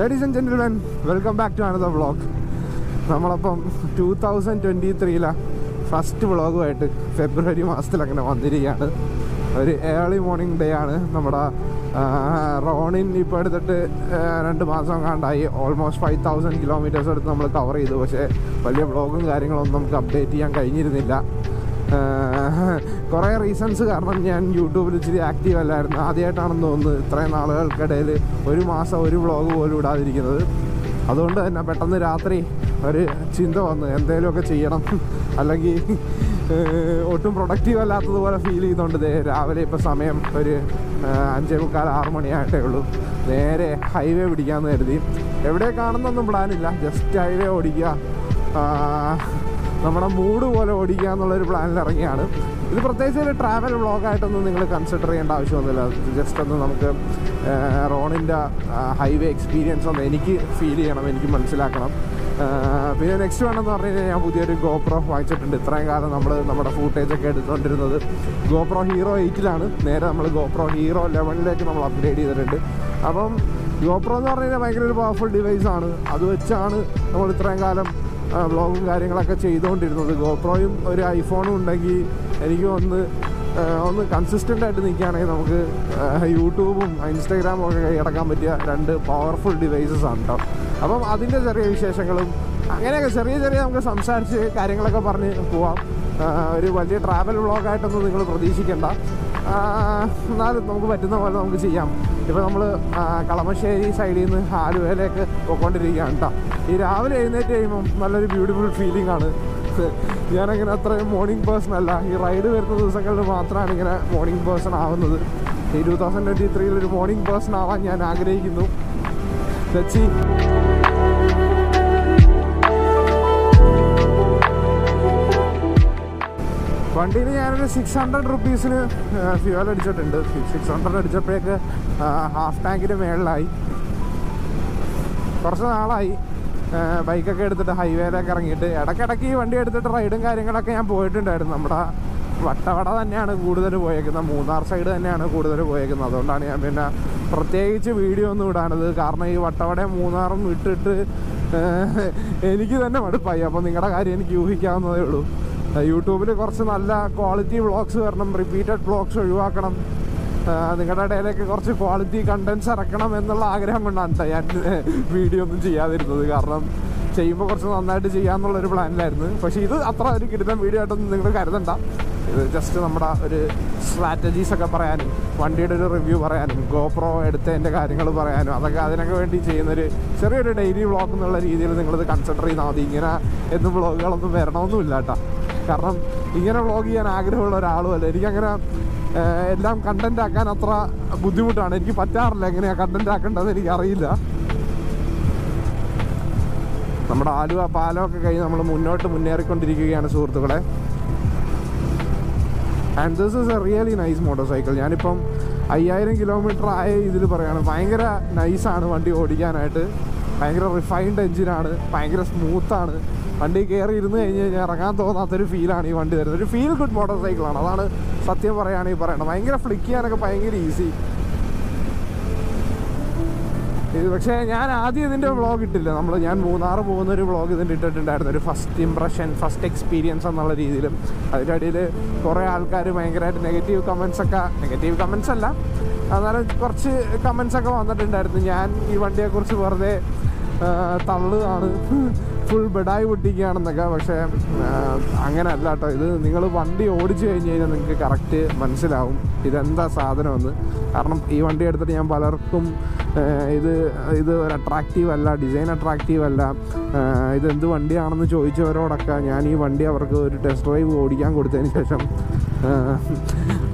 Ladies and gentlemen welcome back to another vlog നമ്മളപ്പം two thousand twenty ത്രീയിലെ first വ്ളോഗുമായിട്ട് ഫെബ്രുവരി മാസത്തിലങ്ങനെ വന്നിരിക്കുകയാണ്. ഒരു ഏർലി മോർണിംഗ് ഡേ ആണ്. നമ്മുടെ റോണിൻ ഇപ്പോൾ എടുത്തിട്ട് രണ്ട് മാസം കണ്ടായി ഓൾമോസ്റ്റ് ഫൈവ് തൗസൻഡ് കിലോമീറ്റേഴ്സ് എടുത്ത് നമ്മൾ കവർ ചെയ്തു. പക്ഷേ വലിയ വ്ളോഗും കാര്യങ്ങളൊന്നും നമുക്ക് അപ്ഡേറ്റ് ചെയ്യാൻ കഴിഞ്ഞിരുന്നില്ല. കുറേ റീസൺസ് കാരണം ഞാൻ യൂട്യൂബിൽ ഇച്ചിരി ആക്റ്റീവ് അല്ലായിരുന്നു. ആദ്യമായിട്ടാണെന്ന് തോന്നുന്നു ഇത്രയും നാളുകൾക്കിടയിൽ ഒരു മാസം ഒരു വ്ളോഗ് പോലും ഇടാതിരിക്കുന്നത്. അതുകൊണ്ട് തന്നെ പെട്ടെന്ന് രാത്രി ഒരു ചിന്ത വന്നു എന്തെങ്കിലുമൊക്കെ ചെയ്യണം. അല്ലെങ്കിൽ ഒട്ടും പ്രൊഡക്റ്റീവ് അല്ലാത്തതുപോലെ ഫീൽ ചെയ്തുകൊണ്ട് രാവിലെ ഇപ്പോൾ സമയം ഒരു അഞ്ചേ മുക്കാൽ ആറ് മണിയായിട്ടേ ഉള്ളൂ. നേരെ ഹൈവേ പിടിക്കാമെന്ന് കരുതി. എവിടെ കാണുന്നൊന്നും പ്ലാനില്ല ജസ്റ്റ് ഹൈവേ ഓടിക്കുക. നമ്മുടെ മൂഡ് പോലെ ഓടിക്കുക എന്നുള്ളൊരു പ്ലാനിൽ ഇറങ്ങിയാണ്. ഇത് പ്രത്യേകിച്ച് ഒരു ട്രാവൽ വ്ളോഗായിട്ടൊന്നും നിങ്ങൾ കൺസിഡർ ചെയ്യേണ്ട ആവശ്യമൊന്നുമില്ല. ജസ്റ്റ് ഒന്ന് നമുക്ക് റോണിന്റെ ഹൈവേ എക്സ്പീരിയൻസ് ഒന്ന് എനിക്ക് ഫീൽ ചെയ്യണം എനിക്ക് മനസ്സിലാക്കണം. പിന്നെ നെക്സ്റ്റ് വേണമെന്ന് പറഞ്ഞു കഴിഞ്ഞാൽ ഞാൻ പുതിയൊരു ഗോപ്രോ വാങ്ങിച്ചിട്ടുണ്ട്. ഇത്രയും കാലം നമ്മൾ നമ്മുടെ ഫൂട്ടേജ് ഒക്കെ എടുത്തുകൊണ്ടിരുന്നത് ഗോപ്രോ ഹീറോ എയ്റ്റിലാണ് നേരെ നമ്മൾ ഗോപ്രോ ഹീറോ ലെവനിലേക്ക് നമ്മൾ അപ്ഗ്രേഡ് ചെയ്തിട്ടുണ്ട്. അപ്പം ഗോപ്രോ എന്ന് പറഞ്ഞു കഴിഞ്ഞാൽ ഭയങ്കര ഒരു പവർഫുൾ ഡിവൈസാണ് അത് വെച്ചാണ് നമ്മൾ ഇത്രയും കാലം വ്ളോഗും കാര്യങ്ങളൊക്കെ ചെയ്തുകൊണ്ടിരുന്നത്. ഗോപ്രോയും ഒരു ഐഫോണും ഉണ്ടെങ്കിൽ എനിക്ക് ഒന്ന് ഒന്ന് കൺസിസ്റ്റന്റ് ആയിട്ട് നിൽക്കുകയാണെങ്കിൽ നമുക്ക് യൂട്യൂബും ഇൻസ്റ്റാഗ്രാമും ഒക്കെ കൈയടക്കാൻ പറ്റിയ രണ്ട് പവർഫുൾ ഡിവൈസസ് ആണ് കേട്ടോ അപ്പം അതിന്റെ ചെറിയ വിശേഷങ്ങളും അങ്ങനെയൊക്കെ ചെറിയ ചെറിയ നമുക്ക് സംസാരിച്ച് കാര്യങ്ങളൊക്കെ പറഞ്ഞ് പോവാം. ഒരു വലിയ ട്രാവൽ വ്ളോഗായിട്ടൊന്നും നിങ്ങൾ പ്രതീക്ഷിക്കേണ്ട. എന്നാലും നമുക്ക് പറ്റുന്ന പോലെ നമുക്ക് ചെയ്യാം. ഇപ്പോൾ നമ്മൾ കളമശ്ശേരി സൈഡിൽ നിന്ന് ആലുവയിലേക്ക് പോയിക്കൊണ്ടിരിക്കുകയാണ് കേട്ടോ ഈ രാവിലെ എഴുന്നേറ്റ് കഴിയുമ്പം നല്ലൊരു ബ്യൂട്ടിഫുൾ ഫീലിംഗ് ആണ്. ഞാനങ്ങനെ അത്രയും മോർണിംഗ് പേഴ്സൺ അല്ല. ഈ റൈഡ് വരുന്ന ദിവസങ്ങളിൽ മാത്രമാണ് ഇങ്ങനെ മോർണിംഗ് പേഴ്സൺ ആവുന്നത്. ഈ ടു തൗസൻഡ് ട്വന്റി ത്രീയിൽ ഒരു മോർണിംഗ് പേഴ്സൺ ആവാൻ ഞാൻ ആഗ്രഹിക്കുന്നു. ചച്ചി വണ്ടിയിൽ ഞാനൊരു സിക്സ് ഹൺഡ്രഡ് റുപ്പീസിന് ഫ്യൂവൽ അടിച്ചിട്ടുണ്ട്. സിക്സ് ഹൺഡ്രഡ് അടിച്ചപ്പോഴേക്ക് ഹാഫ് ടാങ്കിന്റെ മേളിലായി. കുറച്ച് നാളായി. ബൈക്കൊക്കെ എടുത്തിട്ട് ഹൈവേയിലൊക്കെ ഇറങ്ങിയിട്ട് ഇടയ്ക്കിടയ്ക്ക് ഈ വണ്ടി എടുത്തിട്ട് റൈഡും കാര്യങ്ങളൊക്കെ ഞാൻ പോയിട്ടുണ്ടായിരുന്നു. നമ്മുടെ വട്ടവട തന്നെയാണ് കൂടുതൽ പോയേക്കുന്നത്. മൂന്നാർ സൈഡ് തന്നെയാണ് കൂടുതൽ പോയേക്കുന്നത്. അതുകൊണ്ടാണ് ഞാൻ പിന്നെ പ്രത്യേകിച്ച് വീഡിയോ ഒന്നും ഇടാനത്. കാരണം ഈ വട്ടവടയും മൂന്നാറും ഇട്ടിട്ട് എനിക്ക് തന്നെ മടുപ്പായി. അപ്പോൾ നിങ്ങളുടെ കാര്യം എനിക്ക് ഊഹിക്കാവുന്നതേ ഉള്ളൂ. യൂട്യൂബിൽ കുറച്ച് നല്ല ക്വാളിറ്റി വ്ളോഗ്സ് വരണം റിപ്പീറ്റഡ് വ്ളോഗ്സ് ഒഴിവാക്കണം. നിങ്ങളുടെ ഇടയിലേക്ക് കുറച്ച് ക്വാളിറ്റി കണ്ടൻസ് ഇറക്കണം എന്നുള്ള ആഗ്രഹം കൊണ്ടാണ് ഞാൻ വീഡിയോ ഒന്നും ചെയ്യാതിരുന്നത്. കാരണം ചെയ്യുമ്പോൾ കുറച്ച് നന്നായിട്ട് ചെയ്യാമെന്നുള്ളൊരു പ്ലാനിലായിരുന്നു പക്ഷേ ഇത് അത്ര ഒരു കിടുന്ന വീഡിയോ ആയിട്ടൊന്നും നിങ്ങൾ കരുതണ്ട. ഇത് ജസ്റ്റ് നമ്മുടെ ഒരു സ്ട്രാറ്റജീസ് ഒക്കെ പറയാനും വണ്ടിയുടെ ഒരു റിവ്യൂ പറയാനും ഗോപ്രോ എടുത്തതിന്റെ കാര്യങ്ങൾ പറയാനും അതൊക്കെ അതിനൊക്കെ വേണ്ടി ചെയ്യുന്നൊരു ചെറിയൊരു ഡെയിലി വ്ളോഗ് എന്നുള്ള രീതിയിൽ നിങ്ങളിത് കൺസിഡർ ചെയ്താൽ മതി. ഇങ്ങനെ എന്നും വ്ളോഗുകളൊന്നും വരണമെന്നുമില്ല കേട്ടോ കാരണം ഇങ്ങനെ വ്ളോഗ് ചെയ്യാൻ ആഗ്രഹമുള്ള ഒരാളുമല്ല എനിക്കങ്ങനെ എല്ലാം കണ്ടന്റ് ആക്കാൻ അത്ര ബുദ്ധിമുട്ടാണ്. എനിക്ക് പറ്റാറില്ല എങ്ങനെയാ കണ്ടന്റ് ആക്കേണ്ടതെന്ന് എനിക്കറിയില്ല. നമ്മുടെ ആലുവ പാലമൊക്കെ കഴിഞ്ഞ് നമ്മൾ മുന്നോട്ട് മുന്നേറിക്കൊണ്ടിരിക്കുകയാണ് സുഹൃത്തുക്കളെ. And this is a really nice motorcycle ഞാനിപ്പം അയ്യായിരം കിലോമീറ്റർ ആയ ഇതിൽ പറയുകയാണ് ഭയങ്കര നൈസാണ് വണ്ടി ഓടിക്കാനായിട്ട്. ഭയങ്കര റിഫൈൻഡ് എഞ്ചിനാണ് ഭയങ്കര സ്മൂത്താണ് വണ്ടി കയറി ഇരുന്ന് കഴിഞ്ഞ് കഴിഞ്ഞാൽ ഇറങ്ങാൻ തോന്നാത്തൊരു ഫീലാണ് ഈ വണ്ടി തരുന്നത്. ഒരു ഫീൽ ഗുഡ് മോട്ടോർ സൈക്കിളാണ് അതാണ് സത്യം പറയുകയാണെങ്കിൽ പറയണം ഭയങ്കര ഫ്ലിക്ക് ചെയ്യാനൊക്കെ ഭയങ്കര ഈസി ഇത് പക്ഷേ ഞാൻ ആദ്യം ഇതിന്റെ വ്ളോഗ് ഇട്ടില്ല. നമ്മൾ ഞാൻ മൂന്നാറ് പോകുന്ന ഒരു വ്ളോഗ് ഇതിന്റെ ഇട്ടിട്ടുണ്ടായിരുന്നു. ഒരു ഫസ്റ്റ് ഇംപ്രഷൻ ഫസ്റ്റ് എക്സ്പീരിയൻസ് എന്നുള്ള രീതിയിലും. അതിന്റെ ഇടയിൽ കുറേ ആൾക്കാർ ഭയങ്കരമായിട്ട് നെഗറ്റീവ് കമൻസ് ഒക്കെ നെഗറ്റീവ് കമൻസ് അല്ല. എന്നാലും കുറച്ച് കമൻസ് ഒക്കെ വന്നിട്ടുണ്ടായിരുന്നു. ഞാൻ ഈ വണ്ടിയെക്കുറിച്ച് വെറുതെ തള്ളുകയാണ്. ഫുൾ ബെഡായി പൊട്ടിക്കുകയാണെന്നൊക്കെ. പക്ഷേ അങ്ങനെ അങ്ങനെയല്ല കേട്ടോ ഇത് നിങ്ങൾ വണ്ടി ഓടിച്ചു കഴിഞ്ഞ് കഴിഞ്ഞാൽ നിങ്ങൾക്ക് കറക്റ്റ് മനസ്സിലാവും ഇതെന്താ സാധനമെന്ന്. കാരണം ഈ വണ്ടി എടുത്തിട്ട് ഞാൻ പലർക്കും ഇത് ഇത് ഒരു അട്രാക്റ്റീവ് അല്ല ഡിസൈൻ അട്രാക്റ്റീവ് അല്ല. ഇതെന്ത് വണ്ടിയാണെന്ന് ചോദിച്ചവരോടൊക്കെ ഞാൻ ഈ വണ്ടി അവർക്ക് ഒരു ടെസ്റ്റ് ഡ്രൈവ് ഓടിക്കാൻ കൊടുത്തതിന് ശേഷം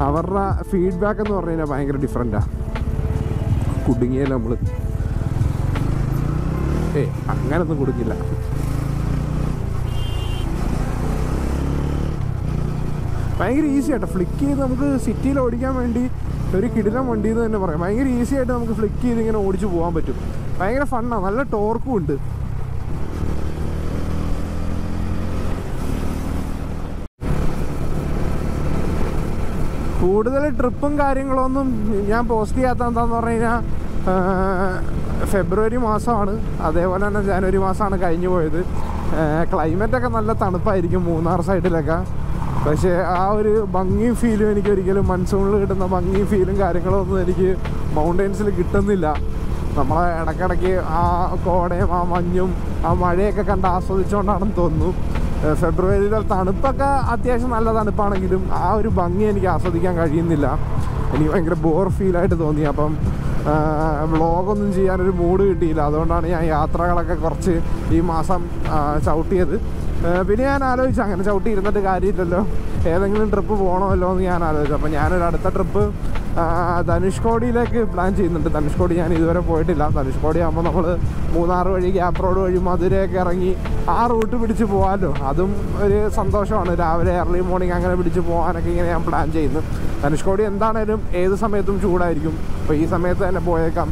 അവരുടെ ഫീഡ്ബാക്ക് എന്ന് പറഞ്ഞു കഴിഞ്ഞാൽ ഭയങ്കര ഡിഫറെന്റാണ് കുടുങ്ങിയല്ലോ നമ്മൾ ഏ അങ്ങനൊന്നും കൊടുക്കില്ല. ഭയങ്കര ഈസി ആയിട്ട്. ഫ്ലിക്ക് ചെയ്ത് നമുക്ക് സിറ്റിയിൽ ഓടിക്കാൻ വേണ്ടി ഒരു കിടിലം വണ്ടി എന്ന് തന്നെ പറയാം. ഭയങ്കര ഈസി ആയിട്ട് നമുക്ക് ഫ്ലിക്ക് ചെയ്ത് ഇങ്ങനെ ഓടിച്ചു പോകാൻ പറ്റും. ഭയങ്കര ഫണ്ണാണ് നല്ല ടോർക്കും ഉണ്ട്. കൂടുതൽ ട്രിപ്പും കാര്യങ്ങളൊന്നും ഞാൻ പോസ്റ്റ് ചെയ്യാത്ത എന്താന്ന് പറഞ്ഞു കഴിഞ്ഞാൽ ഫെബ്രുവരി മാസമാണ്. അതേപോലെ തന്നെ ജാനുവരി മാസമാണ് കഴിഞ്ഞു പോയത്. ക്ലൈമറ്റൊക്കെ നല്ല തണുപ്പായിരിക്കും മൂന്നാർ സൈഡിലൊക്കെ. പക്ഷേ ആ ഒരു ഭംഗി ഫീലും എനിക്ക് ഒരിക്കലും മൺസൂണിൽ കിട്ടുന്ന ഭംഗി ഫീലും കാര്യങ്ങളും ഒന്നും എനിക്ക് മൗണ്ടെയ്ൻസിൽ കിട്ടുന്നില്ല. നമ്മളെ ഇടയ്ക്കിടയ്ക്ക് ആ കോടയും ആ മഞ്ഞും ആ മഴയൊക്കെ കണ്ട് ആസ്വദിച്ചുകൊണ്ടാണെന്ന് തോന്നുന്നു. ഫെബ്രുവരിയിലെ തണുപ്പൊക്കെ അത്യാവശ്യം നല്ല തണുപ്പാണെങ്കിലും ആ ഒരു ഭംഗി എനിക്ക് ആസ്വദിക്കാൻ കഴിയുന്നില്ല. എനിക്ക് ഭയങ്കര ബോർ ഫീലായിട്ട് തോന്നി. അപ്പം വ്ളോഗൊന്നും ചെയ്യാനൊരു മൂഡ് കിട്ടിയില്ല. അതുകൊണ്ടാണ് ഞാൻ യാത്രകളൊക്കെ കുറച്ച് ഈ മാസം ചവിട്ടിയത്. പിന്നെ ഞാൻ ആലോചിച്ചു അങ്ങനെ ചവിട്ടി ഇരുന്നിട്ട് കാര്യമില്ലല്ലോ. ഏതെങ്കിലും ട്രിപ്പ് പോകണമല്ലോ എന്ന് ഞാൻ ആലോചിച്ചു. അപ്പോൾ ഞാനൊരു അടുത്ത ട്രിപ്പ് ധനുഷ്കോടിയിലേക്ക് പ്ലാൻ ചെയ്യുന്നുണ്ട്. ധനുഷ്കോടി ഞാൻ ഇതുവരെ പോയിട്ടില്ല. ധനുഷ്കോടി ആകുമ്പോൾ നമ്മൾ മൂന്നാർ വഴി ഗ്യാപ്പ് റോഡ് വഴി മധുരയൊക്കെ ഇറങ്ങി ആ റൂട്ട് പിടിച്ച് പോകാമല്ലോ അതും ഒരു സന്തോഷമാണ്. രാവിലെ ഏർലി മോർണിംഗ് അങ്ങനെ പിടിച്ച് പോകാനൊക്കെ ഇങ്ങനെ ഞാൻ പ്ലാൻ ചെയ്യുന്നു. ധനുഷ്കോടി എന്താണേലും ഏത് സമയത്തും ചൂടായിരിക്കും. അപ്പോൾ ഈ സമയത്ത് തന്നെ പോയേക്കാം.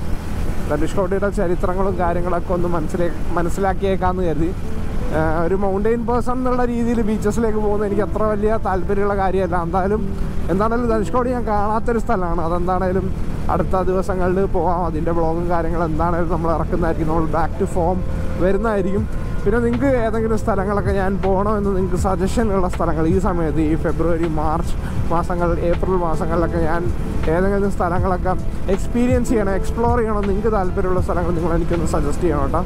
ധനുഷ്കോടിയുടെ ചരിത്രങ്ങളും കാര്യങ്ങളൊക്കെ ഒന്ന് മനസ്സിലേ മനസ്സിലാക്കിയേക്കാമെന്ന് കരുതി. ഒരു മൗണ്ടെയിൻ പേഴ്സൺ എന്നുള്ള രീതിയിൽ ബീച്ചസിലേക്ക് പോകുന്നത് എനിക്ക് അത്ര വലിയ താല്പര്യമുള്ള കാര്യമല്ല. എന്തായാലും എന്താണേലും ധനുഷ്കോടി ഞാൻ കാണാത്തൊരു സ്ഥലമാണ്. അതെന്താണേലും അടുത്ത ദിവസങ്ങളിൽ പോകാം അതിന്റെ ബ്ലോഗും കാര്യങ്ങളും എന്താണേലും നമ്മൾ ഇറക്കുന്നതായിരിക്കും. നമ്മൾ ബാക്ക് ടു ഫോം വരുന്നതായിരിക്കും. പിന്നെ നിങ്ങൾക്ക് ഏതെങ്കിലും സ്ഥലങ്ങളൊക്കെ ഞാൻ പോകണമെന്ന് നിങ്ങൾക്ക് സജഷൻ ഉള്ള സ്ഥലങ്ങൾ ഈ സമയത്ത് ഈ ഫെബ്രുവരി മാർച്ച് മാസങ്ങൾ ഏപ്രിൽ മാസങ്ങളിലൊക്കെ ഞാൻ ഏതെങ്കിലും സ്ഥലങ്ങളൊക്കെ എക്സ്പീരിയൻസ് ചെയ്യണം എക്സ്പ്ലോർ ചെയ്യണം നിങ്ങൾക്ക് താല്പര്യമുള്ള സ്ഥലങ്ങൾ നിങ്ങൾ എനിക്കൊന്ന് സജസ്റ്റ് ചെയ്യണം കേട്ടോ.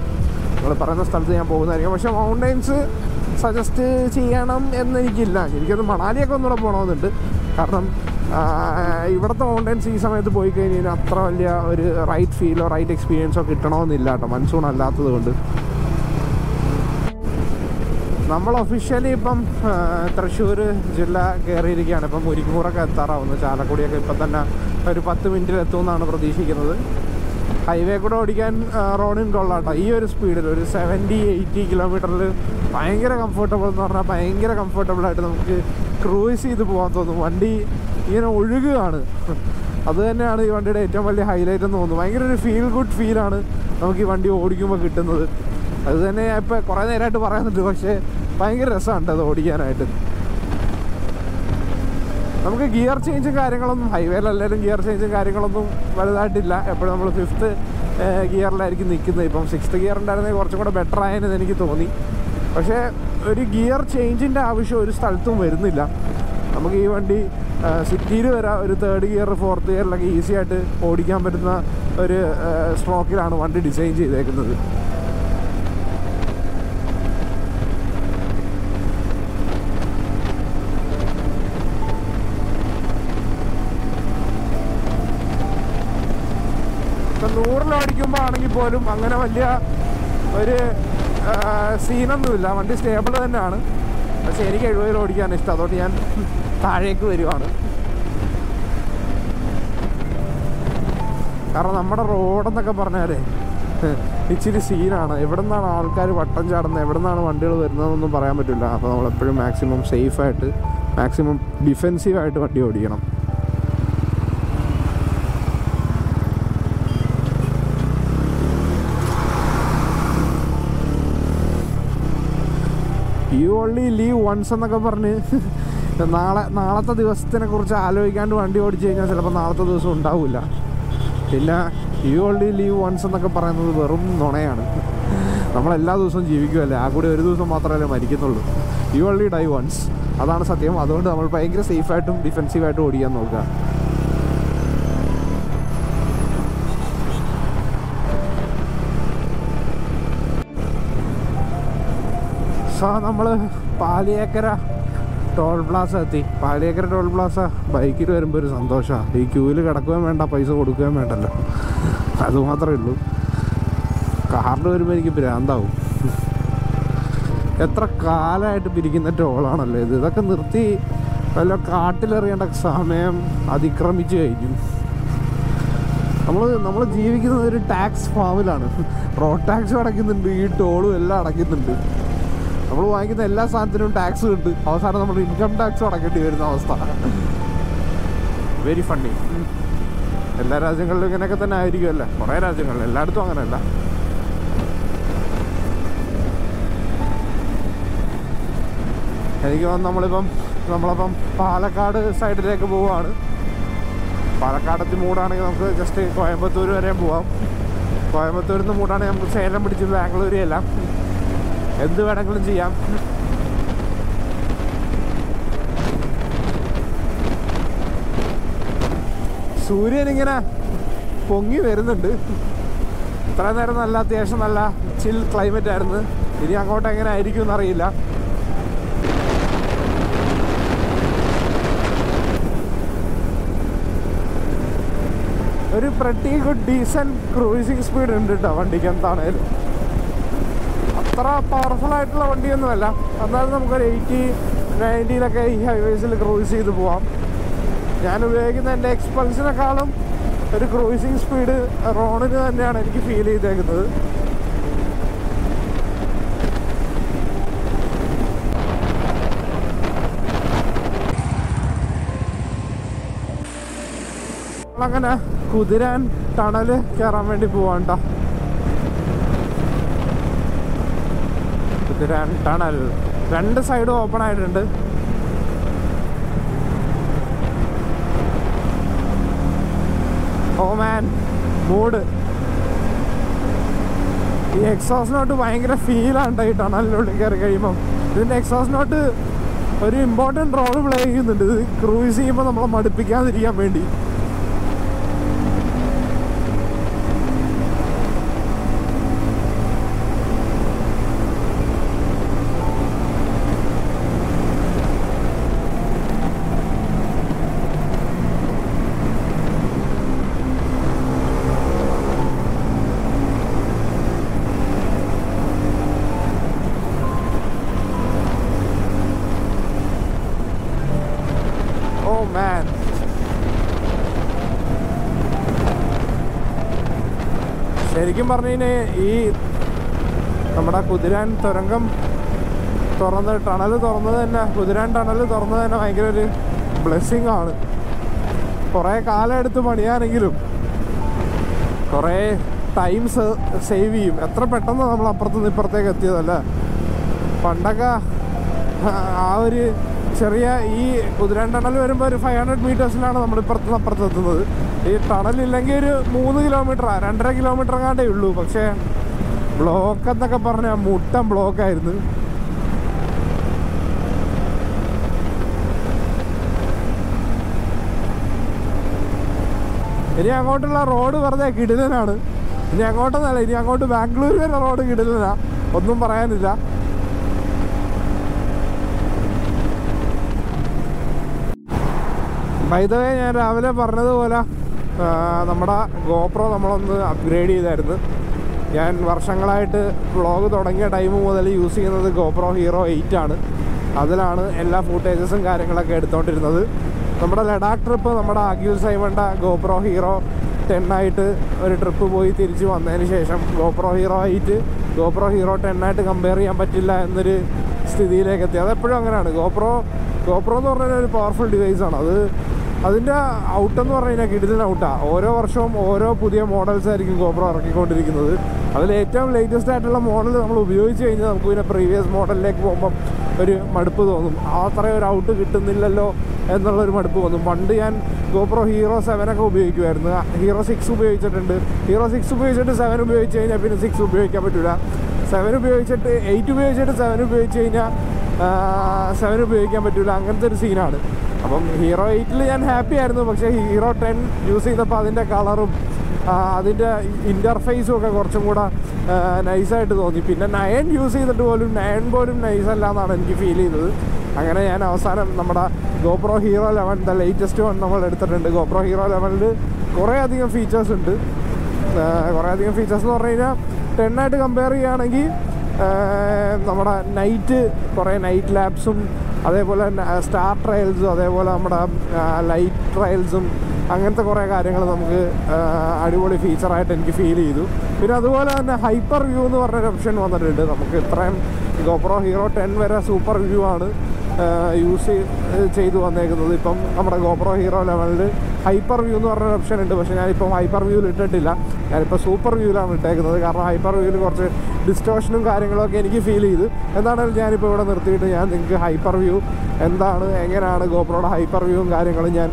നിങ്ങൾ പറയുന്ന സ്ഥലത്ത് ഞാൻ പോകുന്നതായിരിക്കും. പക്ഷേ മൗണ്ടൈൻസ് സജസ്റ്റ് ചെയ്യണം എന്നെനിക്കില്ല. എനിക്കൊന്ന് മണാലിയൊക്കെ ഒന്നുകൂടെ പോകണമെന്നുണ്ട് കാരണം ഇവിടുത്തെ മൗണ്ടൈൻസ് ഈ സമയത്ത് പോയി കഴിഞ്ഞാൽ അത്ര വലിയ ഒരു റൈറ്റ് ഫീലോ റൈറ്റ് എക്സ്പീരിയൻസോ കിട്ടണമെന്നില്ല കേട്ടോ. മൺസൂൺ അല്ലാത്തത് കൊണ്ട്. നമ്മൾ ഒഫീഷ്യലി ഇപ്പം തൃശ്ശൂർ ജില്ല കയറിയിരിക്കുകയാണ്. ഇപ്പം മുരിക്കുമൂറൊക്കെ എത്താറാവുന്നു. ചാലക്കുടിയൊക്കെ ഇപ്പം തന്നെ ഒരു പത്ത് മിനിറ്റിൽ എത്തുമെന്നാണ് പ്രതീക്ഷിക്കുന്നത്. ഹൈവേ കൂടെ ഓടിക്കാൻ ആ, റോഡിന് കൊള്ളാട്ടോ ഈ ഒരു സ്പീഡിൽ ഒരു സെവന്റി എയ്റ്റി കിലോമീറ്ററിൽ ഭയങ്കര കംഫർട്ടബിൾ എന്ന് പറഞ്ഞാൽ ഭയങ്കര കംഫർട്ടബിളായിട്ട് നമുക്ക് ക്രൂയിസ് ചെയ്ത് പോകാൻ തോന്നും. വണ്ടി ഇങ്ങനെ ഒഴുകുകയാണ് അത് തന്നെയാണ് ഈ വണ്ടിയുടെ ഏറ്റവും വലിയ ഹൈലൈറ്റ് എന്ന് തോന്നുന്നു. ഭയങ്കര ഒരു ഫീൽ ഗുഡ് ഫീലാണ് നമുക്ക് ഈ വണ്ടി ഓടിക്കുമ്പോൾ കിട്ടുന്നത്. അത് തന്നെ ഇപ്പോൾ കുറേ നേരമായിട്ട് പറയുന്നുണ്ട് പക്ഷേ ഭയങ്കര രസമുണ്ട് അത് ഓടിക്കാനായിട്ട്. നമുക്ക് ഗിയർ ചേഞ്ചും കാര്യങ്ങളൊന്നും ഹൈവേയിലല്ലാലും ഗിയർ ചേഞ്ചും കാര്യങ്ങളൊന്നും വലുതായിട്ടില്ല. എപ്പോഴും നമ്മൾ ഫിഫ്ത്ത് ഗിയറിലായിരിക്കും നിൽക്കുന്നത്. ഇപ്പം സിക്സ്ത് ഗിയർ ഉണ്ടായിരുന്നെങ്കിൽ കുറച്ചും കൂടെ ബെറ്റർ ആയെന്ന് എനിക്ക് തോന്നി. പക്ഷേ ഒരു ഗിയർ ചേഞ്ചിന്റെ ആവശ്യം ഒരു സ്ഥലത്തും വരുന്നില്ല. നമുക്ക് ഈ വണ്ടി സിറ്റിയിൽ വരെ. ഒരു തേർഡ് ഗിയർ ഫോർത്ത് ഗിയറിലൊക്കെ ഈസി ആയിട്ട് ഓടിക്കാൻ പറ്റുന്ന ഒരു സ്ട്രോക്കിലാണ് വണ്ടി ഡിസൈൻ ചെയ്തേക്കുന്നത്. നൂറിൽ ആണെങ്കിൽ പോലും അങ്ങനെ വലിയ ഒരു സീനൊന്നുമില്ല. വണ്ടി സ്റ്റേബിൾ തന്നെയാണ്. പക്ഷെ എനിക്ക് എഴുപതിൽ ഓടിക്കാൻ ഇഷ്ടം. അതുകൊണ്ട് ഞാൻ താഴേക്ക് വരുവാണ്. കാരണം നമ്മുടെ റോഡെന്നൊക്കെ പറഞ്ഞാലേ ഇച്ചിരി സീനാണ്. എവിടെ നിന്നാണ് ആൾക്കാർ വട്ടം ചാടുന്നത്? എവിടെ നിന്നാണ് വണ്ടികൾ വരുന്നതെന്നൊന്നും പറയാൻ പറ്റില്ല. അപ്പോൾ നമ്മളെപ്പോഴും മാക്സിമം സേഫായിട്ട് മാക്സിമം ഡിഫെൻസീവായിട്ട് വണ്ടി ഓടിക്കണം. യു ഓൺലി ലീവ് വൺസ് എന്നൊക്കെ പറഞ്ഞ്. നാളെ നാളത്തെ ദിവസത്തിനെ കുറിച്ച് ആലോചിക്കാണ്ട് വണ്ടി ഓടിച്ചു കഴിഞ്ഞാൽ ചിലപ്പോൾ നാളത്തെ ദിവസം ഉണ്ടാവില്ല പിന്നെ യു ഓൺലി ലീവ് വൺസ് എന്നൊക്കെ പറയുന്നത് വെറും നുണയാണ്. നമ്മൾ എല്ലാ ദിവസവും ജീവിക്കുമല്ലേ ആ കൂടി ഒരു ദിവസം മാത്രമല്ലേ മരിക്കുന്നുള്ളൂ. യു ഓൺലി ഡൈ വൺസ് അതാണ് സത്യം. അതുകൊണ്ട് നമ്മൾ ഭയങ്കര സേഫായിട്ടും ഡിഫെൻസീവായിട്ടും ഓടിക്കാൻ നോക്കുക. സോ നമ്മൾ പാലിയേക്കര ടോൾ പ്ലാസ എത്തി. പാലിയേക്കര ടോൾ പ്ലാസ ബൈക്കിൽ വരുമ്പോൾ ഒരു സന്തോഷമാണ് ഈ ക്യൂവിൽ കിടക്കുകയും വേണ്ട പൈസ കൊടുക്കുകയും വേണ്ടല്ലോ. അതുമാത്രമേ ഉള്ളൂ. കാറിൽ വരുമ്പോൾ എനിക്ക് ഭ്രാന്താവും. എത്ര കാലമായിട്ട് പിരിക്കുന്ന ടോളാണല്ലോ ഇത്. ഇതൊക്കെ നിർത്തി വല്ല കാട്ടിലെറിയേണ്ട സമയം അതിക്രമിച്ചു കഴിഞ്ഞു. നമ്മൾ നമ്മൾ ജീവിക്കുന്നത് ഒരു ടാക്സ് ഫാമിലാണ്. റോഡ് ടാക്സും അടയ്ക്കുന്നുണ്ട് ഈ ടോളും എല്ലാം അടയ്ക്കുന്നുണ്ട്. നമ്മൾ വാങ്ങിക്കുന്ന എല്ലാ സാധനത്തിനും ടാക്സ് ഉണ്ട്. അവസാനം നമ്മൾ ഇൻകം ടാക്സ് അടക്കേണ്ടി വരുന്ന അവസ്ഥ. വെരി ഫണ്ണി എല്ലാ രാജ്യങ്ങളിലും ഇങ്ങനെയൊക്കെ തന്നെ ആയിരിക്കുമല്ലേ കുറേ രാജ്യങ്ങളിൽ. എല്ലായിടത്തും അങ്ങനെയല്ല. എനിക്ക് നമ്മളിപ്പം നമ്മളിപ്പം പാലക്കാട് സൈഡിലേക്ക് പോവുകയാണ്. പാലക്കാടത്തി മൂടാണെങ്കിൽ നമുക്ക് ജസ്റ്റ് കോയമ്പത്തൂർ വരെ പോവാം. കോയമ്പത്തൂരിൽ നിന്ന് മൂടാണെങ്കിൽ നമുക്ക് സേലം പിടിച്ച് ബാംഗ്ലൂർ എല്ലാം. എന്ത് വേണമെങ്കിലും ചെയ്യാം. സൂര്യൻ ഇങ്ങനെ പൊങ്ങി വരുന്നുണ്ട്. ഇത്ര നേരം നല്ല അത്യാവശ്യം നല്ല ചിൽ ക്ലൈമറ്റ് ആയിരുന്നു. ഇനി അങ്ങോട്ട് എങ്ങനെ ആയിരിക്കും എന്നറിയില്ല. ഒരു ഗുഡ് ഡീസന്റ് ക്രൂസിങ് സ്പീഡ് ഉണ്ട് കേട്ടോ വണ്ടിക്ക് എന്താണേലും. അത്ര ആയിട്ടുള്ള വണ്ടിയൊന്നുമല്ല. എന്നാലും നമുക്കൊരു എയ്റ്റി നയന്റിയിലൊക്കെ ഈ ഹൈവേസിൽ ക്രൂസ് ചെയ്ത് പോവാം. ഞാൻ ഉപയോഗിക്കുന്ന എന്റെ എക്സ്പൾസിനെക്കാളും ഒരു ക്രൂസിങ് സ്പീഡ് റോണിന് തന്നെയാണ് എനിക്ക് ഫീൽ ചെയ്തേക്കുന്നത്. അങ്ങനെ കുതിരാൻ ടണൽ കയറാൻ വേണ്ടി പോവാണ്ട കുതിരാൻ ടണൽ രണ്ട് സൈഡും ഓപ്പൺ ആയിട്ടുണ്ട്. ഓ മാൻ മൂഡ് ഈ എക്സോസ് നോട്ട് ഭയങ്കര ഫീലാണ് ഈ ടണലിനുള്ളിൽ കയറി കഴിയുമ്പം. ഇതിന്റെ എക്സോസ് നോട്ട് ഒരു ഇമ്പോർട്ടന്റ് റോൾ പ്ലേ ചെയ്യുന്നുണ്ട്. ഇത് ക്രൂസ് ചെയ്യുമ്പോൾ നമ്മളെ മടുപ്പിക്കാതിരിക്കാൻ വേണ്ടി. ശരിക്കും പറഞ്ഞു കഴിഞ്ഞാൽ ഈ നമ്മുടെ കുതിരാൻ തുരങ്കം തുറന്ന് ടണൽ തുറന്നത് തന്നെ കുതിരാൻ ടണൽ തുറന്നത് തന്നെ ഭയങ്കര ഒരു ബ്ലെസ്സിങ് ആണ്. കുറേ കാലം എടുത്ത് പണിയാണെങ്കിലും കുറേ ടൈം സേവ് ചെയ്യും. എത്ര പെട്ടെന്ന് നമ്മൾ അപ്പുറത്ത് നിന്ന് ഇപ്പുറത്തേക്ക് എത്തിയതല്ല? പണ്ടൊക്കെ ആ ഒരു ചെറിയ ഈ കുതിരാൻ ടണൽ വരുമ്പോൾ ഒരു ഫൈവ് ഹൺഡ്രഡ് മീറ്റേഴ്സിലാണ് നമ്മൾ ഇപ്പുറത്ത് അപ്പുറത്ത് എത്തുന്നത്. ഈ ടണൽ ഇല്ലെങ്കിൽ ഒരു മൂന്ന് കിലോമീറ്റർ രണ്ടര കിലോമീറ്റർ എങ്ങാണ്ടേ ഉള്ളൂ. പക്ഷേ ബ്ലോക്ക് എന്നൊക്കെ പറഞ്ഞാൽ മുട്ടം ബ്ലോക്കായിരുന്നു ഇനി അങ്ങോട്ടുള്ള റോഡ് വെറുതെ കിടിലനാണ്. ഇനി അങ്ങോട്ടൊന്നല്ല ഇനി അങ്ങോട്ട് ബാംഗ്ലൂർ വരെ റോഡ് കിടിലനാ. ഒന്നും പറയാനില്ല. വൈദവേ ഞാൻ രാവിലെ പറഞ്ഞതുപോലെ നമ്മുടെ ഗോപ്രോ നമ്മളൊന്ന് അപ്ഗ്രേഡ് ചെയ്തായിരുന്നു. ഞാൻ വർഷങ്ങളായിട്ട് വ്ളോഗ് തുടങ്ങിയ ടൈം മുതൽ യൂസ് ചെയ്യുന്നത് ഗോപ്രോ ഹീറോ എയ്റ്റ് ആണ്. അതിലാണ് എല്ലാ ഫൂട്ടേജസും കാര്യങ്ങളൊക്കെ എടുത്തുകൊണ്ടിരുന്നത് നമ്മുടെ ലഡാക്ക് ട്രിപ്പ് നമ്മുടെ ആഗ്യൂ സൈമണ്ട ഗോപ്രോ ഹീറോ ടെൻ ആയിട്ട് ഒരു ട്രിപ്പ് പോയി തിരിച്ച് വന്നതിന് ശേഷം GoPro Hero eight GoPro Hero ten ആയിട്ട് കമ്പയർ ചെയ്യാൻ പറ്റില്ല എന്നൊരു സ്ഥിതിയിലേക്ക് എത്തി. അതെപ്പോഴും അങ്ങനെയാണ്. ഗോപ്രോ ഗോപ്രോ എന്ന് പറഞ്ഞാൽ ഒരു പവർഫുൾ ഡിവൈസാണ് അത് അതിന്റെ ഔട്ടെന്ന് പറഞ്ഞു കഴിഞ്ഞാൽ കിടിലൻ ഔട്ടാണ് ഓരോ വർഷവും ഓരോ പുതിയ മോഡൽസ് ആയിരിക്കും ഗോപ്രോ ഇറക്കിക്കൊണ്ടിരിക്കുന്നത്. അതിൽ ഏറ്റവും ലേറ്റസ്റ്റ് ആയിട്ടുള്ള മോഡൽ നമ്മൾ ഉപയോഗിച്ച് കഴിഞ്ഞാൽ നമുക്ക് പിന്നെ പ്രീവിയസ് മോഡലിലേക്ക് പോകുമ്പം ഒരു മടുപ്പ് തോന്നും. അത്രയും ഒരു ഔട്ട് കിട്ടുന്നില്ലല്ലോ എന്നുള്ളൊരു മടുപ്പ് തോന്നും. പണ്ട് ഞാൻ ഗോപ്രോ ഹീറോ സെവനൊക്കെ ഉപയോഗിക്കുമായിരുന്നു. ഹീറോ സിക്സ് ഉപയോഗിച്ചിട്ടുണ്ട്. ഹീറോ സിക്സ് ഉപയോഗിച്ചിട്ട് സെവൻ ഉപയോഗിച്ച് കഴിഞ്ഞാൽ പിന്നെ സിക്സ് ഉപയോഗിക്കാൻ പറ്റില്ല സെവൻ ഉപയോഗിച്ചിട്ട് എയ്റ്റ് ഉപയോഗിച്ചിട്ട് സെവൻ ഉപയോഗിച്ച് കഴിഞ്ഞാൽ സെവൻ ഉപയോഗിക്കാൻ പറ്റില്ല അങ്ങനത്തെ ഒരു സീനാണ് അപ്പം ഹീറോ എയ്റ്റിൽ ഞാൻ ഹാപ്പി ആയിരുന്നു. പക്ഷേ ഹീറോ ടെൻ യൂസ് ചെയ്തപ്പോൾ അതിന്റെ കളറും അതിന്റെ ഇന്റർഫേസും ഒക്കെ കുറച്ചും കൂടെ നൈസായിട്ട് തോന്നി. പിന്നെ നയൻ യൂസ് ചെയ്തിട്ട് പോലും നയൻ പോലും നൈസ് അല്ല എന്നാണ് എനിക്ക് ഫീൽ ചെയ്തത്. അങ്ങനെ ഞാൻ അവസാനം നമ്മുടെ GoPro Hero eleven the latest one നമ്മൾ എടുത്തിട്ടുണ്ട്. ഗോപ്രോ ഹീറോ ലെവനിൽ കുറേ അധികം ഫീച്ചേഴ്സ് ഉണ്ട്. കുറേ അധികം ഫീച്ചേഴ്സ് എന്ന് പറഞ്ഞു കഴിഞ്ഞാൽ ടെണ്ണായിട്ട് കമ്പയർ ചെയ്യുകയാണെങ്കിൽ നമ്മുടെ നൈറ്റ് കുറേ നൈറ്റ് ലാബ്സും അതേപോലെ തന്നെ സ്റ്റാർ ട്രയൽസും അതേപോലെ നമ്മുടെ ലൈറ്റ് ട്രയൽസും അങ്ങനത്തെ കുറേ കാര്യങ്ങൾ നമുക്ക് അടിപൊളി ഫീച്ചറായിട്ട് എനിക്ക് ഫീൽ ചെയ്തു. പിന്നെ അതുപോലെ തന്നെ ഹൈപ്പർ വ്യൂ എന്ന് പറഞ്ഞൊരു ഓപ്ഷൻ വന്നിട്ടുണ്ട്. നമുക്ക് ഇത്രയും ഗോപ്രോ ഹീറോ ടെൻ വരെ സൂപ്പർ വ്യൂ ആണ് യൂസ് ചെയ്ത് വന്നേക്കുന്നത്. ഇപ്പം നമ്മുടെ ഗോപ്രോ ഹീറോ ലെവലിൽ ഹൈപ്പർ വ്യൂ എന്ന് പറഞ്ഞൊരു ഓപ്ഷൻ ഉണ്ട്. പക്ഷേ ഞാനിപ്പം ഹൈപ്പർ വ്യൂവിൽ ഇട്ടിട്ടില്ല. ഞാനിപ്പോൾ സൂപ്പർ വ്യൂവിലാണ് ഇട്ടേക്കുന്നത്. കാരണം ഹൈപ്പർ വ്യൂവിൽ കുറച്ച് ഡിസ്റ്റോഷനും കാര്യങ്ങളൊക്കെ എനിക്ക് ഫീൽ ചെയ്തു. എന്താണെങ്കിലും ഞാനിപ്പോൾ ഇവിടെ നിർത്തിയിട്ട് ഞാൻ നിങ്ങൾക്ക് ഹൈപ്പർ വ്യൂ എന്താണ് എങ്ങനെയാണ് ഗോപ്രോയുടെ ഹൈപ്പർ വ്യൂവും കാര്യങ്ങളും ഞാൻ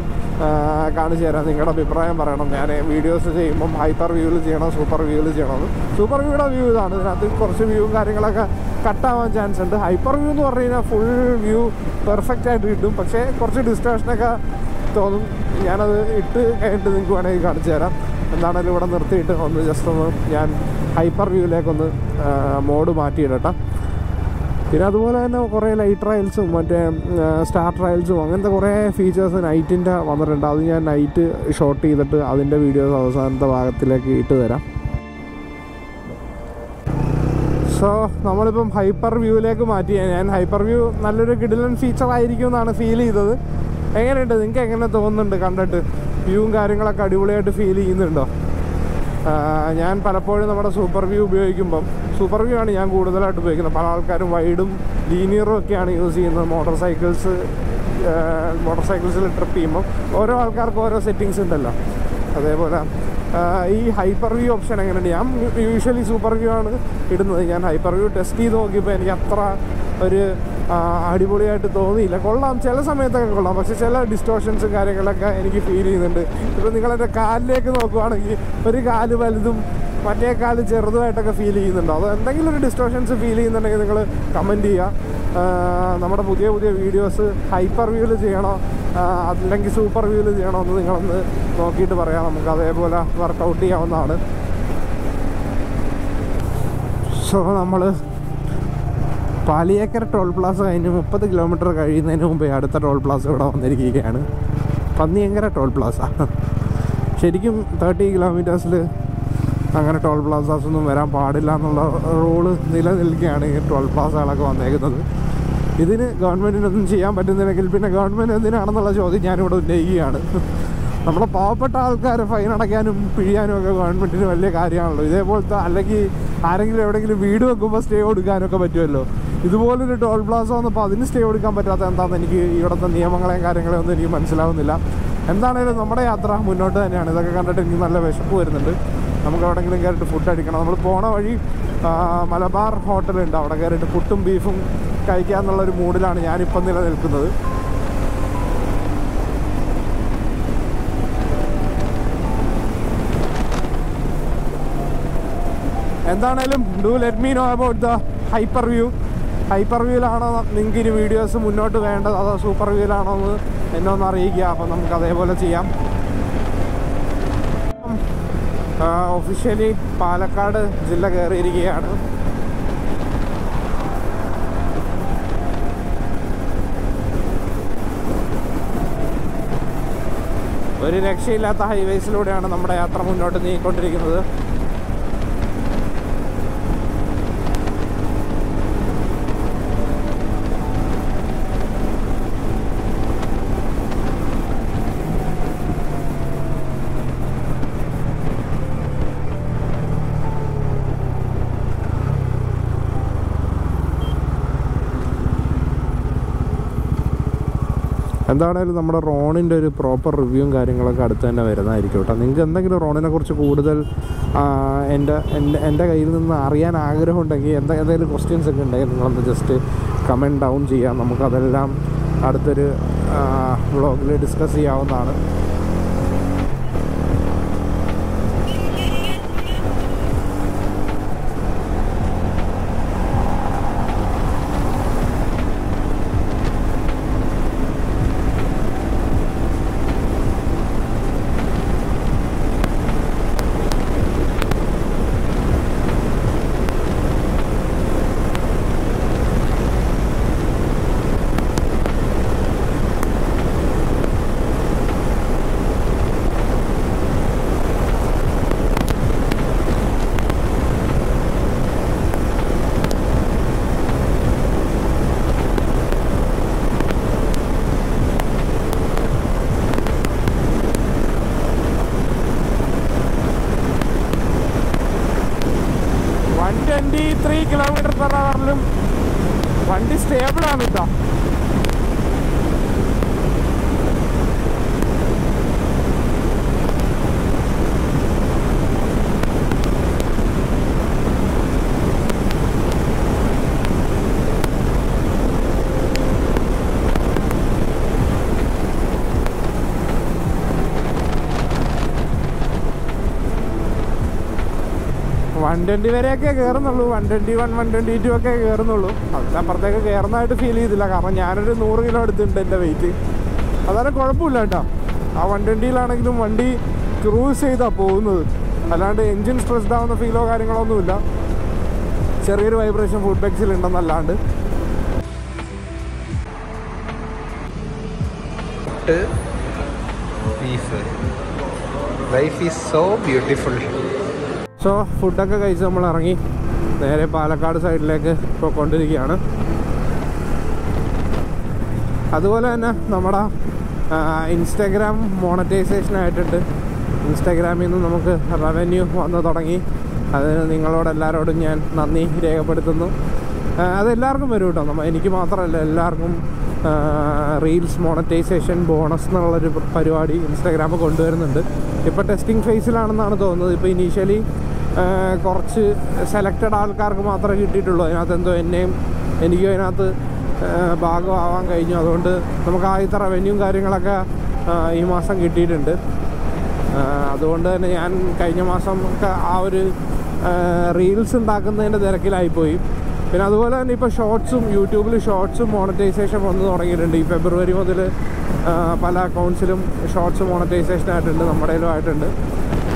കാണിച്ചു തരാം. നിങ്ങളുടെ അഭിപ്രായം പറയണം. ഞാൻ വീഡിയോസ് ചെയ്യുമ്പം ഹൈപ്പർ വ്യൂവിൽ ചെയ്യണം സൂപ്പർ വ്യൂവിൽ ചെയ്യണം സൂപ്പർ വ്യൂയുടെ വ്യൂ ഇതാണ്. ഇതിനകത്ത് കുറച്ച് വ്യൂവും കാര്യങ്ങളൊക്കെ കട്ടാവാൻ ചാൻസ് ഉണ്ട്. ഹൈപ്പർ വ്യൂ എന്ന് പറഞ്ഞു കഴിഞ്ഞാൽ ഫുൾ വ്യൂ പെർഫെക്റ്റ് ആയിട്ട് കിട്ടും. പക്ഷേ കുറച്ച് ഡിസ്ട്രാക്ഷനൊക്കെ തോന്നും ഞാനത് ഇട്ട് കഴിഞ്ഞിട്ട് നിങ്ങൾക്ക് വേണമെങ്കിൽ കാണിച്ചു തരാം. എന്താണെങ്കിലും ഇവിടെ നിർത്തിയിട്ട് ഒന്ന് ജസ്റ്റ് ഒന്ന് ഞാൻ ഹൈപ്പർ വ്യൂവിലേക്കൊന്ന് മോഡ് മാറ്റിയിടട്ടെ. പിന്നെ അതുപോലെ തന്നെ കുറേ ലൈറ്റ് ട്രയൽസും മറ്റേ സ്റ്റാർ ട്രയൽസും അങ്ങനത്തെ കുറേ ഫീച്ചേഴ്സ് നൈറ്റിന്റെ വന്നിട്ടുണ്ട്. അത് ഞാൻ നൈറ്റ് ഷോട്ട് ചെയ്തിട്ട് അതിന്റെ വീഡിയോസ് അവസാനത്തെ ഭാഗത്തിലേക്ക് ഇട്ട് തരാം. സോ നമ്മളിപ്പം ഹൈപ്പർ വ്യൂവിലേക്ക് മാറ്റി. ഞാൻ ഹൈപ്പർ വ്യൂ നല്ലൊരു കിടിലൻ ഫീച്ചർ ആയിരിക്കും എന്നാണ് ഫീൽ ചെയ്തത്. എങ്ങനെയുണ്ട്? നിങ്ങൾക്ക് എങ്ങനെ തോന്നുന്നുണ്ട് കണ്ടിട്ട്? വ്യൂവും കാര്യങ്ങളൊക്കെ അടിപൊളിയായിട്ട് ഫീൽ ചെയ്യുന്നുണ്ടോ? ഞാൻ പലപ്പോഴും നമ്മുടെ സൂപ്പർ വ്യൂ ഉപയോഗിക്കുമ്പം സൂപ്പർ വ്യൂ ആണ് ഞാൻ കൂടുതലായിട്ട് ഉപയോഗിക്കുന്നത്. പല ആൾക്കാരും വൈഡും ലീനിയറും ഒക്കെയാണ് യൂസ് ചെയ്യുന്നത് മോട്ടോർ സൈക്കിൾസ് മോട്ടോർ സൈക്കിൾസിൽ ട്രിപ്പ് ചെയ്യുമ്പോൾ ഓരോ ആൾക്കാർക്കും ഓരോ സെറ്റിങ്സ് ഉണ്ടല്ലോ. അതേപോലെ ഈ ഹൈപ്പർ വ്യൂ ഓപ്ഷൻ എങ്ങനെയുണ്ട്? ഞാൻ യൂഷ്വലി സൂപ്പർ വ്യൂ ആണ് ഇടുന്നത്. ഞാൻ ഹൈപ്പർ വ്യൂ ടെസ്റ്റ് ചെയ്ത് നോക്കിയപ്പോൾ എനിക്ക് അത്ര ഒരു അടിപൊളിയായിട്ട് തോന്നിയില്ല. കൊള്ളാം. ചില സമയത്തൊക്കെ കൊള്ളാം. പക്ഷെ ചില ഡിസ്റ്റോഷൻസും കാര്യങ്ങളൊക്കെ എനിക്ക് ഫീൽ ചെയ്യുന്നുണ്ട്. ഇപ്പോൾ നിങ്ങളെന്റെ കാലിലേക്ക് നോക്കുവാണെങ്കിൽ ഒരു കാൽ വലുതും മറ്റേ കാൽ ചെറുതുമായിട്ടൊക്കെ ഫീൽ ചെയ്യുന്നുണ്ടോ. അതോ എന്തെങ്കിലും ഒരു ഡിസ്റ്റോഷൻസ് ഫീൽ ചെയ്യുന്നുണ്ടെങ്കിൽ നിങ്ങൾ കമന്റ് ചെയ്യുക. നമ്മുടെ പുതിയ പുതിയ വീഡിയോസ് ഹൈപ്പർ വ്യൂവിൽ ചെയ്യണോ? അല്ലെങ്കിൽ സൂപ്പർ വ്യൂവിൽ ചെയ്യണോ എന്ന് നിങ്ങളൊന്ന് നോക്കിയിട്ട് പറയാം. നമുക്ക് അതേപോലെ വർക്കൗട്ട് ചെയ്യാവുന്നതാണ്. സോ നമ്മൾ പാലിയേക്കര ടോൾ പ്ലാസ കഴിഞ്ഞ് മുപ്പത് കിലോമീറ്റർ കഴിയുന്നതിന് മുമ്പേ അടുത്ത ടോൾ പ്ലാസ ഇവിടെ വന്നിരിക്കുകയാണ്. Panniyankara toll plaza. ശരിക്കും തേർട്ടി കിലോമീറ്റേഴ്സിൽ അങ്ങനെ ടോൾ പ്ലാസാസ് ഒന്നും വരാൻ പാടില്ല എന്നുള്ള റൂൾ നിലനിൽക്കുകയാണ് ഈ ടോൾ പ്ലാസകളൊക്കെ വന്നേക്കുന്നത്. ഇതിന് ഗവൺമെന്റിനൊന്നും ചെയ്യാൻ പറ്റുന്നില്ലെങ്കിൽ പിന്നെ ഗവൺമെന്റ് എന്തിനാണെന്നുള്ള ചോദ്യം ഞാനിവിടെ ഉന്നയിക്കുകയാണ്. നമ്മളെ പാവപ്പെട്ട ആൾക്കാരെ ഫൈൻ അടയ്ക്കാനും പിഴിയാനും ഒക്കെ ഗവൺമെന്റിന് വലിയ കാര്യമാണല്ലോ. ഇതേപോലത്തെ അല്ലെങ്കിൽ ആരെങ്കിലും എവിടെയെങ്കിലും വീട് വെക്കുമ്പോൾ സ്റ്റേ കൊടുക്കാനൊക്കെ പറ്റുമല്ലോ. ഇതുപോലൊരു ടോൾ പ്ലാസ വന്നപ്പോൾ അതിന് സ്റ്റേ കൊടുക്കാൻ പറ്റാത്ത എന്താണെന്ന് എനിക്ക് ഇവിടുത്തെ നിയമങ്ങളെയും കാര്യങ്ങളെയും ഒന്നും എനിക്ക് മനസ്സിലാവുന്നില്ല. എന്താണേലും നമ്മുടെ യാത്ര മുന്നോട്ട് തന്നെയാണ്. ഇതൊക്കെ കണ്ടിട്ട് എനിക്ക് നല്ല വിശപ്പ് വരുന്നുണ്ട്. നമുക്ക് എവിടെയെങ്കിലും കയറിയിട്ട് ഫുഡ് അടിക്കണം. നമ്മൾ പോണ വഴി മലബാർ ഹോട്ടലുണ്ട് അവിടെ കയറിയിട്ട് പുട്ടും ബീഫും കഴിക്കാമെന്നുള്ളൊരു മൂഡിലാണ് ഞാനിപ്പം നിലനിൽക്കുന്നത്. എന്താണേലും do let me know about the hyper view hyper വ്യൂലാണോ നിങ്ങൾക്ക് ഇനി വീഡിയോസ് മുന്നോട്ട് വേണ്ടത്? അതോ സൂപ്പർ വ്യൂലാണോ എന്ന് എന്നെ ഒന്ന് അറിയിക്കുക. അപ്പം നമുക്ക് അതേപോലെ ചെയ്യാം. ഒഫീഷ്യലി പാലക്കാട് ജില്ല കയറിയിരിക്കുകയാണ്. ഒരു രക്ഷയില്ലാത്ത ഹൈവേസിലൂടെയാണ് നമ്മുടെ യാത്ര മുന്നോട്ട് നീങ്ങിക്കൊണ്ടിരിക്കുന്നത്. എന്താണേലും നമ്മുടെ റോണിന്റെ ഒരു പ്രോപ്പർ റിവ്യൂവും കാര്യങ്ങളൊക്കെ അടുത്ത് തന്നെ വരുന്നതായിരിക്കും കേട്ടോ. നിങ്ങൾക്ക് എന്തെങ്കിലും റോണിനെ കുറിച്ച് കൂടുതൽ എന്റെ എന്റെ എന്റെ കയ്യിൽ നിന്ന് അറിയാൻ ആഗ്രഹമുണ്ടെങ്കിൽ എന്താ എന്തെങ്കിലും ക്വസ്റ്റ്യൻസ് ഒക്കെ ഉണ്ടെങ്കിൽ നിങ്ങളൊന്ന് ജസ്റ്റ് കമന്റ് ഡൗൺ ചെയ്യാം. നമുക്കതെല്ലാം അടുത്തൊരു വ്ളോഗിൽ ഡിസ്കസ് ചെയ്യാവുന്നതാണ് one twenty three kilometre per അവറിലും വണ്ടി സ്റ്റേബിളാണ് വൺ ട്വന്റി വരെയൊക്കെ കയറുന്നുള്ളൂ one twenty one one twenty two ഒക്കെ കയറുന്നുള്ളൂ അതിനപ്പുറത്തേക്ക് കയറുന്നതായിട്ട് ഫീൽ ചെയ്തില്ല. കാരണം ഞാനൊരു നൂറ് കിലോ എടുത്തിട്ടുണ്ട് എന്റെ വെയിറ്റ് അതാണ് കുഴപ്പമില്ല കേട്ടോ. ആ വൺ ട്വന്റിയിലാണെങ്കിലും വണ്ടി ക്രൂസ് ചെയ്താണ് പോകുന്നത്. അല്ലാണ്ട് എൻജിൻ സ്ട്രെസ്ഡ് ആവുന്ന ഫീലോ കാര്യങ്ങളോ ഒന്നുമില്ല ചെറിയൊരു വൈബ്രേഷൻ ഫുഡ് ബാക്സിൽ ഉണ്ടെന്നല്ലാണ്ട്. Beef life is so beautiful so ഫുഡൊക്കെ കഴിച്ച് നമ്മൾ ഇറങ്ങി നേരെ പാലക്കാട് സൈഡിലേക്ക് പോയിക്കൊണ്ടിരിക്കുകയാണ് അതുപോലെ തന്നെ നമ്മുടെ ഇൻസ്റ്റാഗ്രാം മോണറ്റൈസേഷൻ ആയിട്ടുണ്ട്. ഇൻസ്റ്റാഗ്രാമിൽ നിന്ന് നമുക്ക് റവന്യൂ വന്ന് തുടങ്ങി. അതിന് നിങ്ങളോട് എല്ലാവരോടും ഞാൻ നന്ദി രേഖപ്പെടുത്തുന്നു. അതെല്ലാവർക്കും വരും കേട്ടോ നമ്മൾ എനിക്ക് മാത്രമല്ല എല്ലാവർക്കും റീൽസ് മോണറ്റൈസേഷൻ ബോണസ് എന്നുള്ളൊരു പരിപാടി ഇൻസ്റ്റാഗ്രാം കൊണ്ടുവരുന്നുണ്ട്. ഇപ്പോൾ ടെസ്റ്റിംഗ് ഫേസിലാണെന്നാണ് തോന്നുന്നത്. ഇപ്പോൾ ഇനീഷ്യലി കുറച്ച് സെലക്റ്റഡ് ആൾക്കാർക്ക് മാത്രമേ കിട്ടിയിട്ടുള്ളൂ. അതിനകത്ത് എന്തോ എന്നെയും എനിക്കും അതിനകത്ത് ഭാഗമാവാൻ കഴിഞ്ഞു. അതുകൊണ്ട് നമുക്ക് ആദ്യത്തെ റവന്യൂവും കാര്യങ്ങളൊക്കെ ഈ മാസം കിട്ടിയിട്ടുണ്ട്. അതുകൊണ്ട് തന്നെ ഞാൻ കഴിഞ്ഞ മാസം ഒക്കെ ആ ഒരു റീൽസ് ഉണ്ടാക്കുന്നതിന്റെ തിരക്കിലായിപ്പോയി. പിന്നെ അതുപോലെ തന്നെ ഇപ്പോൾ ഷോർട്സും യൂട്യൂബിൽ ഷോർട്സും മോണറ്റൈസേഷൻ വന്ന് തുടങ്ങിയിട്ടുണ്ട്. ഈ ഫെബ്രുവരി മുതൽ പല അക്കൗണ്ട്സിലും ഷോർട്സ് മോണറ്റൈസേഷൻ ആയിട്ടുണ്ട് നമ്മുടെയിലും ആയിട്ടുണ്ട്.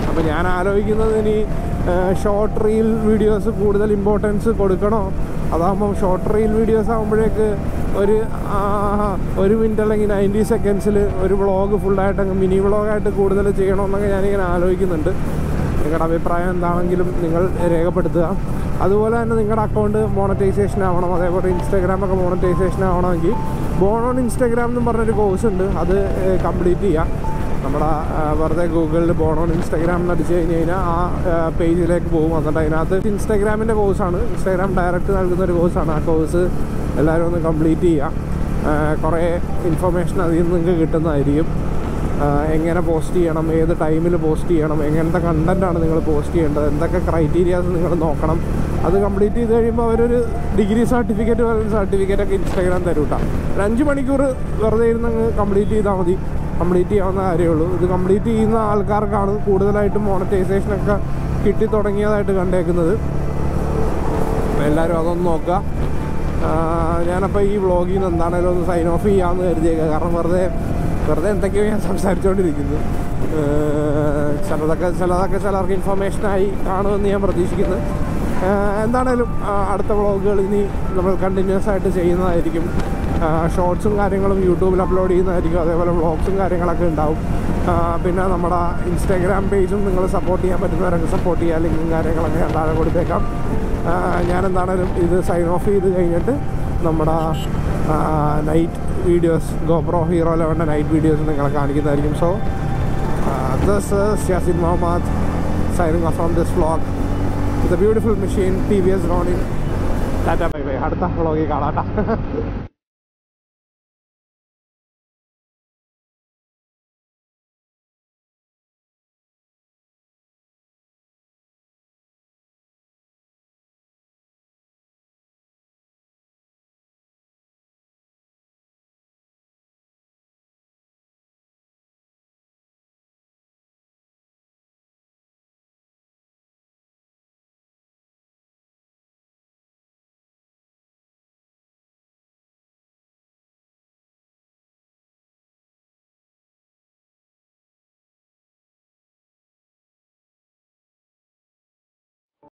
അപ്പോൾ ഞാൻ ആലോചിക്കുന്നത് ഇനി ഷോർട്ട് റീൽ വീഡിയോസ് കൂടുതൽ ഇമ്പോർട്ടൻസ് കൊടുക്കണോ? അതാകുമ്പോൾ ഷോർട്ട് റീൽ വീഡിയോസ് ആകുമ്പോഴേക്ക് ഒരു ഒരു മിനിറ്റ് അല്ലെങ്കിൽ നയന്റി സെക്കൻഡ്സിൽ ഒരു വ്ളോഗ് ഫുള്ളായിട്ട് മിനി വ്ളോഗായിട്ട് കൂടുതൽ ചെയ്യണമെന്നൊക്കെ ഞാനിങ്ങനെ ആലോചിക്കുന്നുണ്ട്. നിങ്ങളുടെ അഭിപ്രായം എന്താണെങ്കിലും നിങ്ങൾ രേഖപ്പെടുത്തുക. അതുപോലെ തന്നെ നിങ്ങളുടെ അക്കൗണ്ട് മോണറ്റൈസേഷൻ ആവണം. അതേപോലെ ഇൻസ്റ്റാഗ്രാമൊക്കെ മോണറ്റൈസേഷൻ ആവണമെങ്കിൽ ബോൺ ഓൺ ഇൻസ്റ്റാഗ്രാം എന്ന് പറഞ്ഞൊരു കോഴ്സ് ഉണ്ട്. അത് കംപ്ലീറ്റ് ചെയ്യുക. നമ്മുടെ വെറുതെ ഗൂഗിളിൽ പോകണോ ഇൻസ്റ്റാഗ്രാം എന്ന് അടിച്ച് കഴിഞ്ഞ് കഴിഞ്ഞാൽ ആ പേജിലേക്ക് പോകും എന്നിട്ട് അതിനകത്ത് ഇൻസ്റ്റാഗ്രാമിന്റെ കോഴ്സാണ് ഇൻസ്റ്റാഗ്രാം ഡയറക്റ്റ് നൽകുന്ന ഒരു കോഴ്സാണ് ആ കോഴ്സ് എല്ലാവരും ഒന്ന് കംപ്ലീറ്റ് ചെയ്യുക കുറേ ഇൻഫർമേഷൻ അതിൽ നിന്ന് നിങ്ങൾക്ക് കിട്ടുന്നതായിരിക്കും. എങ്ങനെ പോസ്റ്റ് ചെയ്യണം ഏത് ടൈമിൽ പോസ്റ്റ് ചെയ്യണം എങ്ങനത്തെ കണ്ടന്റാണ് നിങ്ങൾ പോസ്റ്റ് ചെയ്യേണ്ടത് എന്തൊക്കെ ക്രൈറ്റീരിയാസ് നിങ്ങൾ നോക്കണം. അത് കംപ്ലീറ്റ് ചെയ്ത് കഴിയുമ്പോൾ അവരൊരു ഡിഗ്രി സർട്ടിഫിക്കറ്റ് പോലെ സർട്ടിഫിക്കറ്റൊക്കെ ഇൻസ്റ്റാഗ്രാം തരൂട്ടാ. ഒരു അഞ്ച് മണിക്കൂർ വെറുതെ ഇരുന്ന് കംപ്ലീറ്റ് ചെയ്താൽ മതി. കംപ്ലീറ്റ് ചെയ്യാവുന്ന കാര്യമുള്ളൂ. ഇത് കംപ്ലീറ്റ് ചെയ്യുന്ന ആൾക്കാർക്കാണ് കൂടുതലായിട്ടും മോണറ്റൈസേഷനൊക്കെ കിട്ടി തുടങ്ങിയതായിട്ട് കണ്ടേക്കുന്നത്. എല്ലാവരും അതൊന്ന് നോക്കുക. ഞാനപ്പോൾ ഈ വ്ളോഗിൽ നിന്ന് എന്താണേലും ഒന്ന് സൈൻ ഓഫ് ചെയ്യാമെന്ന് കരുതിയേക്കുക കാരണം വെറുതെ വെറുതെ എന്തൊക്കെയോ ഞാൻ സംസാരിച്ചുകൊണ്ടിരിക്കുന്നു ചിലതൊക്കെ ചിലതൊക്കെ ചിലർക്ക് ഇൻഫർമേഷനായി കാണുമെന്ന് ഞാൻ പ്രതീക്ഷിക്കുന്നു. എന്താണേലും അടുത്ത വ്ളോഗുകൾ ഇനി നമ്മൾ കണ്ടിന്യൂസ് ആയിട്ട് ചെയ്യുന്നതായിരിക്കും. ഷോർട്സും കാര്യങ്ങളും യൂട്യൂബിൽ അപ്ലോഡ് ചെയ്യുന്നതായിരിക്കും. അതേപോലെ വ്ളോഗ്സും കാര്യങ്ങളൊക്കെ ഉണ്ടാവും. പിന്നെ നമ്മുടെ ഇൻസ്റ്റാഗ്രാം പേജും നിങ്ങൾ സപ്പോർട്ട് ചെയ്യാൻ പറ്റുന്നവരൊക്കെ സപ്പോർട്ട് ചെയ്യുക. ലിങ്കും കാര്യങ്ങളൊക്കെ ഞാൻ താഴെ കൊടുത്തേക്കാം. ഞാൻ ഇത് സൈൻ ഓഫ് ചെയ്ത് കഴിഞ്ഞിട്ട് നമ്മുടെ നൈറ്റ് വീഡിയോസ് ഗോപ്രോ ഹീറോ ലെവന്റെ നൈറ്റ് വീഡിയോസ് നിങ്ങളെ കാണിക്കുന്നതായിരിക്കും. So this Yasin Muhammad signing off from this vlog ഇത് beautiful machine T V S Ronin tata bye bye അടുത്ത വ്ളോഗിൽ കാണാം.